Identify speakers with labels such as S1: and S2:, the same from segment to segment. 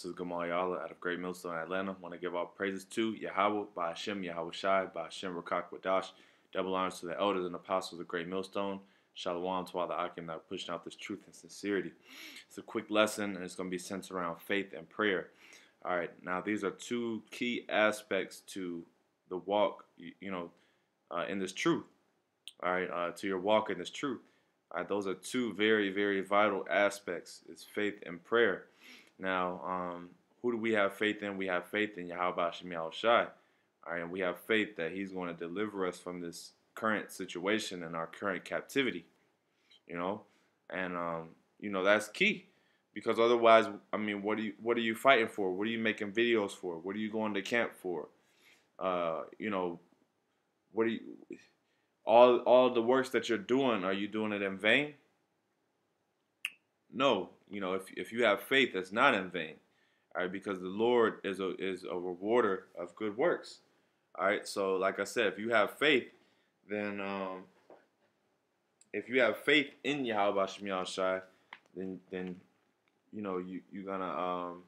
S1: This is Gamal Yala out of Great Millstone, Atlanta. want to give all praises to Yahawah, by Hashem, Yahawashi, by Hashem, Rakak, Wadash. Double honors to the elders and apostles of Great Millstone. Shalom to all the Akim that are pushing out this truth and sincerity. It's a quick lesson, and it's going to be centered around faith and prayer. All right, now these are two key aspects to the walk, you, know, uh, in this truth. All right, uh, to your walk in this truth. All right, those are two very, very vital aspects. It's faith and prayer. Now, um, who do we have faith in? We have faith in Yahweh Shem Shai. All right, and we have faith that He's going to deliver us from this current situation and our current captivity. You know, and um, you know that's key because otherwise, I mean, what are you what are you fighting for? What are you making videos for? What are you going to camp for? Uh, you know, what are you all all the works that you're doing? Are you doing it in vain? No, you know, if if you have faith, that's not in vain. All right, because the Lord is a is a rewarder of good works. All right, so like I said, if you have faith, then um, if you have faith in Yahweh Shai, then then you know you you're gonna um,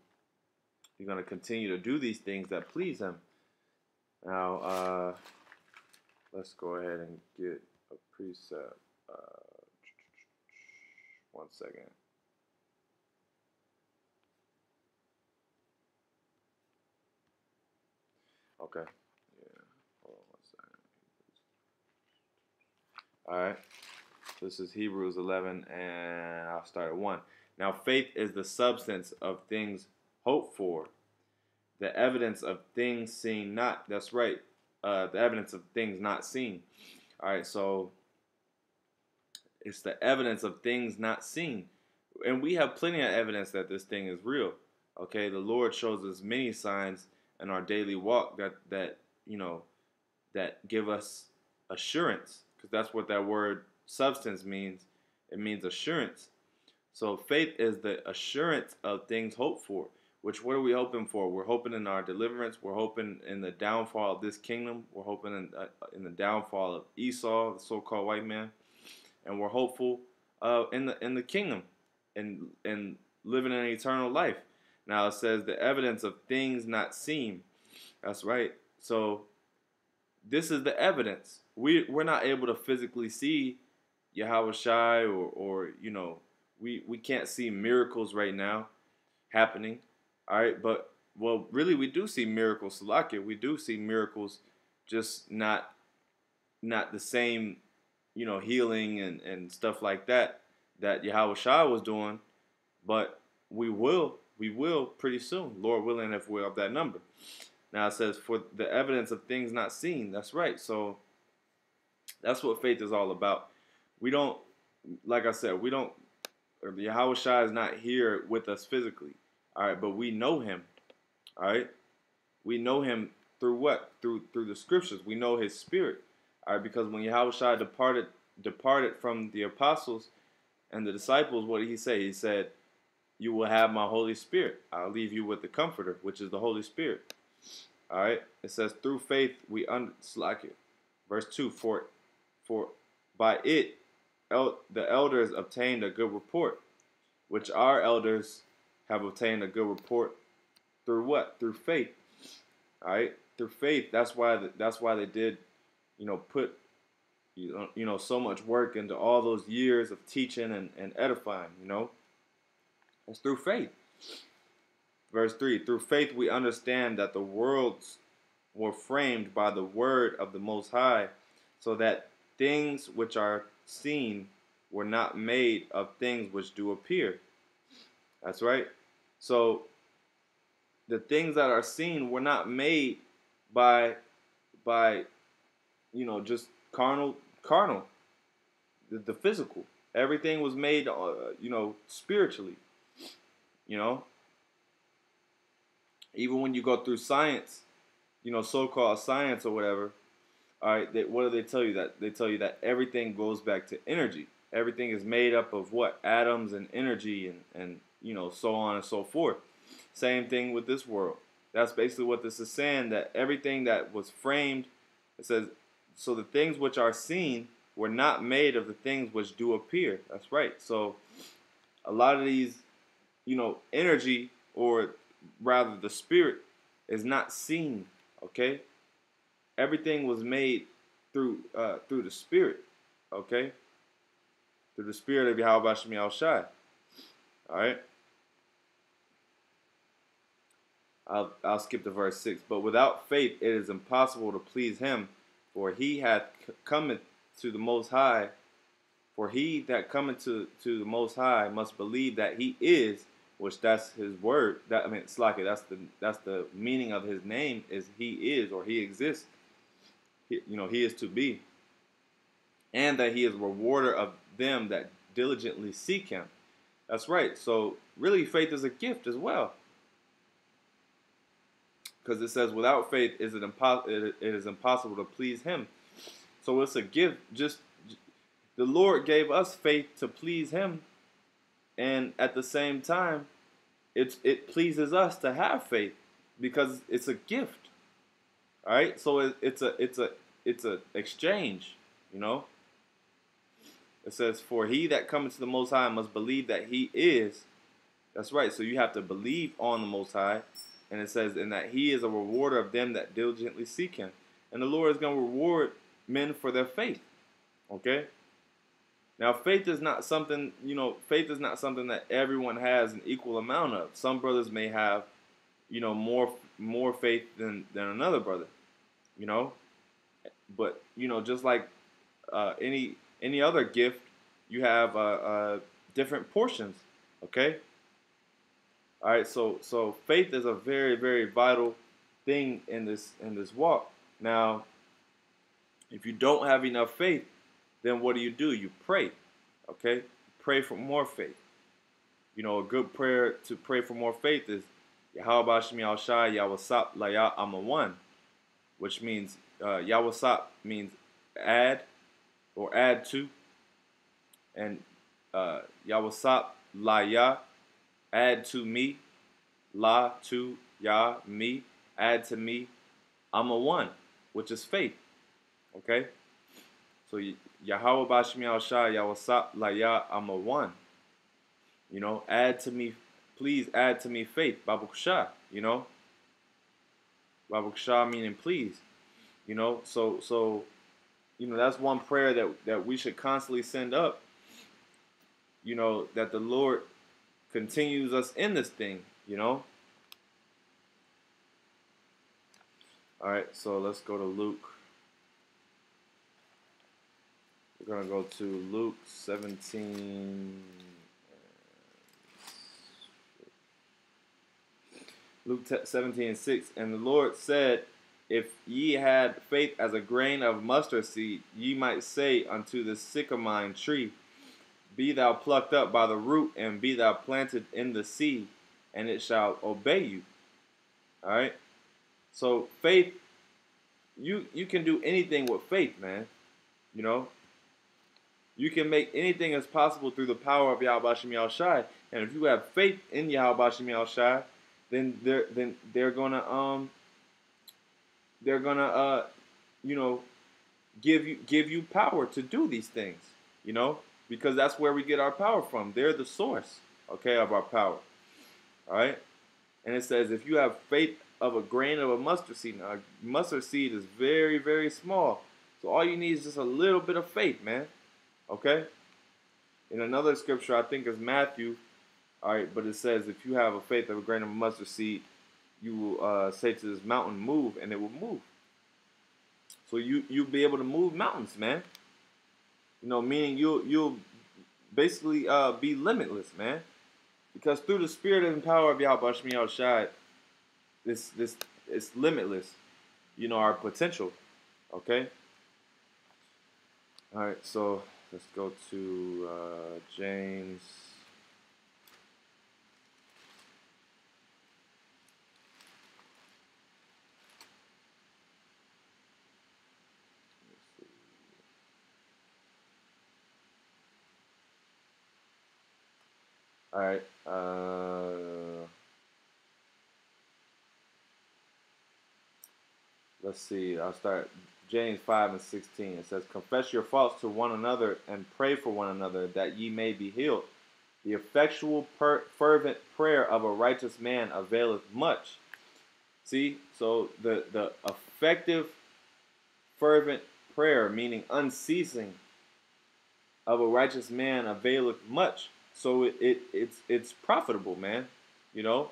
S1: you're gonna continue to do these things that please Him. Now, uh, let's go ahead and get a precept. Uh, one second. Okay. Yeah. Hold on one second. All right. This is Hebrews 11, and I'll start at 1. Now, faith is the substance of things hoped for, the evidence of things seen not. That's right. Uh, the evidence of things not seen. All right. So, it's the evidence of things not seen. And we have plenty of evidence that this thing is real. Okay. The Lord shows us many signs in our daily walk that that you know that give us assurance because that's what that word substance means. It means assurance. So faith is the assurance of things hoped for which what are we hoping for? We're hoping in our deliverance. We're hoping in the downfall of this kingdom. We're hoping in, uh, in the downfall of esau the so-called white man. And we're hopeful uh, in the in the kingdom and and living an eternal life now it says the evidence of things not seen. That's right. So this is the evidence. We we're not able to physically see Yahawashi or or you know we we can't see miracles right now happening. All right, but well, really we do see miracles, Salakia. We do see miracles, just not not the same, you know, healing and and stuff like that that Yahawashi was doing, but we will we will pretty soon, Lord willing, if we're of that number. Now it says, for the evidence of things not seen. That's right. So that's what faith is all about. We don't, like I said, we don't, Yahawashi is not here with us physically. All right, but we know him. All right. We know him through what? Through through the scriptures. We know his spirit. All right, because when Yahawashi departed departed from the apostles and the disciples, what did he say? He said, you will have my Holy Spirit. I'll leave you with the Comforter, which is the Holy Spirit. All right. It says, through faith we slack it. Verse two. For, for by it el- the elders obtained a good report, which our elders have obtained a good report through what? Through faith. All right. Through faith. That's why. The, that's why they did. You know, put you know, you know so much work into all those years of teaching and, and edifying. You know. It's through faith. Verse 3 Through faith we understand that the worlds were framed by the word of the Most High, so that things which are seen were not made of things which do appear. That's right. So the things that are seen were not made by by you know just carnal carnal the, the physical everything was made uh, you know spiritually you know, even when you go through science, you know, so-called science or whatever, all right, they, what do they tell you? That they tell you that everything goes back to energy. Everything is made up of what atoms and energy and and you know so on and so forth. Same thing with this world. That's basically what this is saying. That everything that was framed, it says, so the things which are seen were not made of the things which do appear. That's right. So a lot of these you know, energy or rather the spirit is not seen. Okay, everything was made through uh, through the spirit. Okay, through the spirit of Yahweh Shemi Al Shai. All right. I'll, I'll skip to verse 6. But without faith it is impossible to please him, for he hath come to the Most High. For he that cometh to, to the Most High must believe that he is, which that's his word. That I mean, like. That's the that's the meaning of his name is he is or he exists. He, you know, he is to be, and that he is rewarder of them that diligently seek him. That's right. So really, faith is a gift as well because it says without faith is it, impo- it is impossible to please him so it's a gift just the lord gave us faith to please him and at the same time it, it pleases us to have faith because it's a gift all right so it, it's a it's a it's a exchange you know it says for he that cometh to the most high must believe that he is that's right so you have to believe on the most high and it says, and that he is a rewarder of them that diligently seek him. And the Lord is going to reward men for their faith. Okay? Now, faith is not something, you know, faith is not something that everyone has an equal amount of. Some brothers may have, you know, more more faith than, than another brother, you know. But, you know, just like uh, any any other gift, you have uh, uh, different portions, okay? All right, so so faith is a very very vital thing in this in this walk. Now, if you don't have enough faith, then what do you do? You pray. Okay? Pray for more faith. You know, a good prayer to pray for more faith is Yahweh Shemi Al Laya Ama One, which means uh, Yawasap means add or add to, and uh, Yawasap Laya add to me, la to Yah, me, add to me, I'm a one, which is faith. Okay? So Yahweh Bashmi Al Shah, Yahweh La Yah, I'm a one. You know, add to me, please add to me faith, Babu Shah, you know? Babu Shah meaning please. You know, so so you know, that's one prayer that that we should constantly send up. You know, that the Lord continues us in this thing, you know? All right, so let's go to Luke. We're going to go to Luke 17. Luke 17 and 6. And the Lord said, If ye had faith as a grain of mustard seed, ye might say unto the sycamore tree, be thou plucked up by the root, and be thou planted in the sea, and it shall obey you. All right. So faith, you you can do anything with faith, man. You know, you can make anything as possible through the power of Yahweh Shemi Shai. And if you have faith in Yahweh Shemi Shai, then they're then they're gonna um they're gonna uh you know give you give you power to do these things. You know, because that's where we get our power from. They're the source, okay, of our power. All right? And it says, if you have faith of a grain of a mustard seed, now, a mustard seed is very, very small. So all you need is just a little bit of faith, man. Okay? In another scripture, I think is Matthew, all right, but it says, if you have a faith of a grain of mustard seed, you will uh, say to this mountain, move, and it will move. So you, you'll be able to move mountains, man. You know, meaning you'll you'll basically uh, be limitless, man. Because through the spirit and power of Yahweh Shmi Shai, this this it's limitless. You know our potential. Okay. All right, so let's go to uh, James. All right. Uh, let's see. I'll start James 5 and 16. It says, Confess your faults to one another and pray for one another that ye may be healed. The effectual, per- fervent prayer of a righteous man availeth much. See, so the the effective, fervent prayer, meaning unceasing, of a righteous man availeth much. So it, it it's it's profitable, man. You know.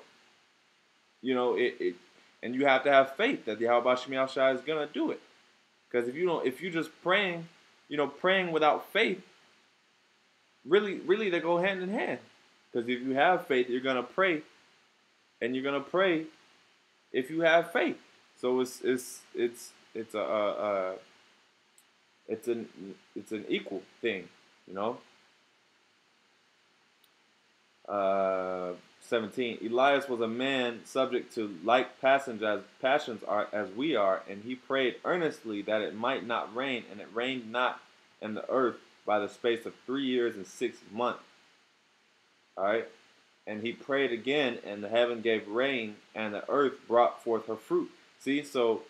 S1: You know it, it and you have to have faith that the Yahawashi is gonna do it. Because if you don't, if you're just praying, you know, praying without faith, really, really, they go hand in hand. Because if you have faith, you're gonna pray, and you're gonna pray if you have faith. So it's it's it's it's a, a, a it's an it's an equal thing, you know. Uh, 17. Elias was a man subject to like passions as passions are as we are, and he prayed earnestly that it might not rain, and it rained not in the earth by the space of three years and six months. All right. And he prayed again, and the heaven gave rain, and the earth brought forth her fruit. See, so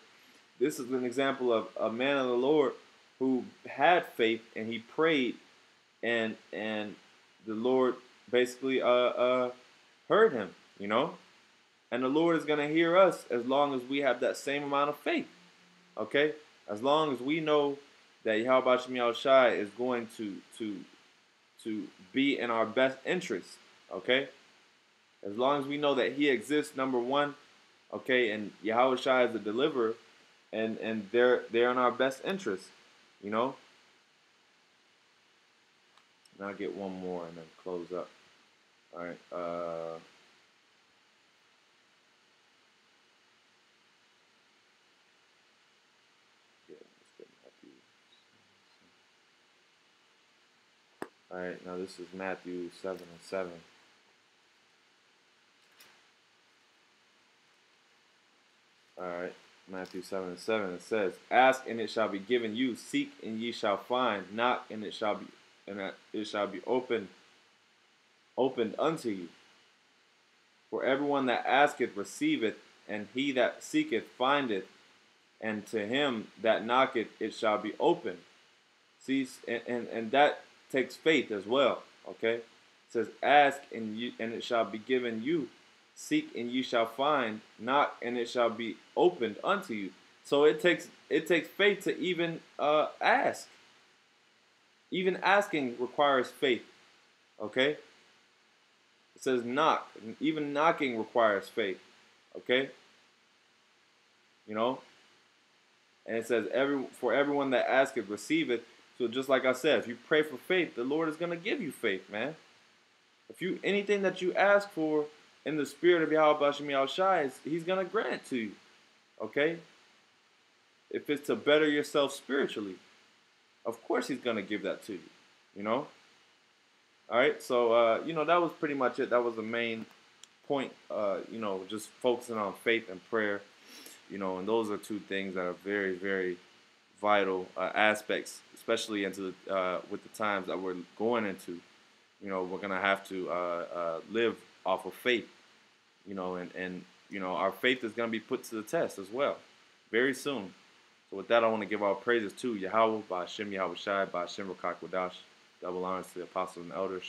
S1: this is an example of a man of the Lord who had faith, and he prayed, and and the Lord basically uh uh heard him, you know? And the Lord is going to hear us as long as we have that same amount of faith. Okay? As long as we know that Yahawashi is going to to to be in our best interest. Okay? As long as we know that He exists, number one, okay, and Yahawashi is the deliverer, and and they're they're in our best interest, you know. And I'll get one more and then close up. All right. Uh, All right, now this is Matthew 7 and 7. All right, Matthew 7 and 7. It says, Ask and it shall be given you, seek and ye shall find, knock and it shall be and it shall be opened opened unto you. For everyone that asketh receiveth, and he that seeketh findeth, and to him that knocketh it shall be opened. See, and, and, and that takes faith as well. Okay? It says, Ask and you and it shall be given you. Seek and you shall find. Knock and it shall be opened unto you. So it takes it takes faith to even uh, ask. Even asking requires faith. Okay? It says knock. Even knocking requires faith. Okay? You know? And it says every for everyone that asketh receiveth. So just like I said, if you pray for faith, the Lord is gonna give you faith, man. If you anything that you ask for in the spirit of Yahweh Bashim Shai, He's gonna grant it to you. Okay? If it's to better yourself spiritually, of course He's gonna give that to you. You know? All right, so uh, you know that was pretty much it. That was the main point. Uh, you know, just focusing on faith and prayer. You know, and those are two things that are very, very vital uh, aspects, especially into the, uh, with the times that we're going into. You know, we're gonna have to uh, uh, live off of faith. You know, and and you know our faith is gonna be put to the test as well, very soon. So with that, I want to give our praises to Yahawah by Yahawashi by Rakak Wadash. Double honors to the apostles and elders.